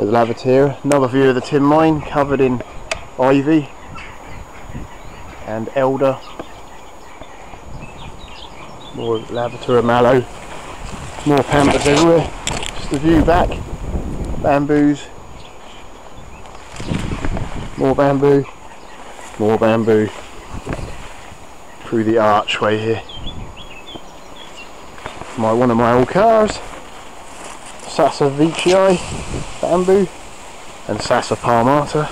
There's Lavatera. Another view of the tin mine covered in ivy and elder. More Lavatera mallow. More pampas everywhere. Just the view back. Bamboos. More bamboo. More bamboo. Through the archway here. My one of my old cars. Sasa bamboo and Sasa palmata.